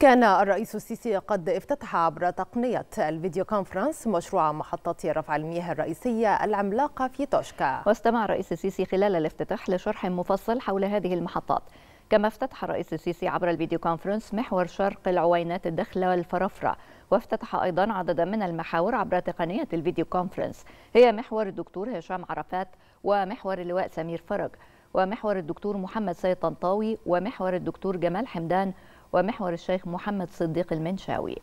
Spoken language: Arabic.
كان الرئيس السيسي قد افتتح عبر تقنية الفيديو كونفرنس مشروع محطة رفع المياه الرئيسية العملاقة في توشكا. واستمع الرئيس السيسي خلال الافتتاح لشرح مفصل حول هذه المحطات. كما افتتح الرئيس السيسي عبر الفيديو كونفرنس محور شرق العوينات الدخلة والفرافرة. وافتتح أيضا عددا من المحاور عبر تقنية الفيديو كونفرنس. هي محور الدكتور هشام عرفات ومحور اللواء سمير فرج. ومحور الدكتور محمد سيد طنطاوي ومحور الدكتور جمال حمدان ومحور الشيخ محمد صديق المنشاوي.